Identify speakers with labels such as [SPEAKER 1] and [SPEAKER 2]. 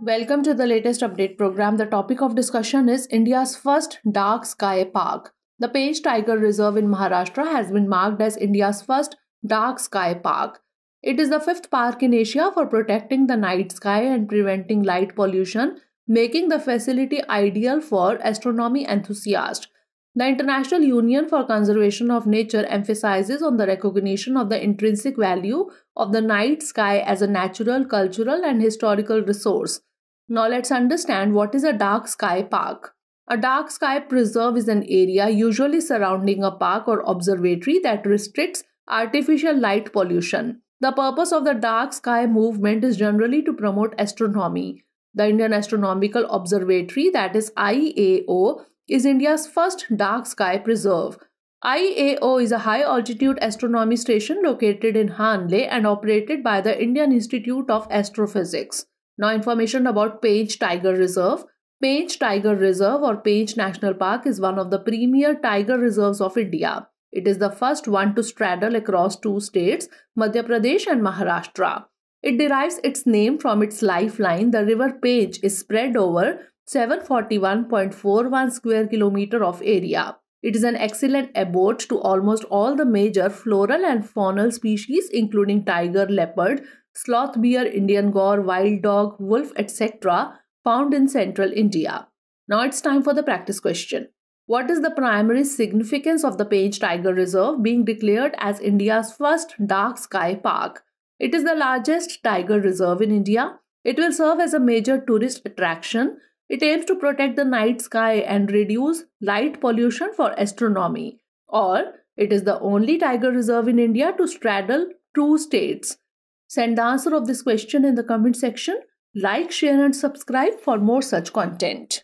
[SPEAKER 1] Welcome to the latest update program. The topic of discussion is India's first dark sky park. The Pench Tiger Reserve in Maharashtra has been marked as India's first dark sky park. It is the fifth park in Asia for protecting the night sky and preventing light pollution, making the facility ideal for astronomy enthusiasts. The International Union for Conservation of Nature emphasizes on the recognition of the intrinsic value of the night sky as a natural, cultural, and historical resource. Now let's understand what is a dark sky park. A dark sky preserve is an area usually surrounding a park or observatory that restricts artificial light pollution. The purpose of the dark sky movement is generally to promote astronomy. The Indian Astronomical Observatory, that is IAO, is India's first dark sky preserve. IAO is a high altitude astronomy station located in Hanle and operated by the Indian Institute of Astrophysics. Now information about Pench Tiger Reserve. Pench Tiger Reserve or Pench National Park is one of the premier tiger reserves of India. It is the first one to straddle across two states, Madhya Pradesh and Maharashtra. It derives its name from its lifeline. The river Pench is spread over 741.41 square kilometer of area. It is an excellent abode to almost all the major floral and faunal species including tiger, leopard, sloth bear, Indian gaur, wild dog, wolf, etc. found in central India. Now it's time for the practice question. What is the primary significance of the Pench Tiger Reserve being declared as India's first dark sky park? It is the largest tiger reserve in India. It will serve as a major tourist attraction. It aims to protect the night sky and reduce light pollution for astronomy. Or it is the only tiger reserve in India to straddle two states. Send the answer of this question in the comment section. Like, share and subscribe for more such content.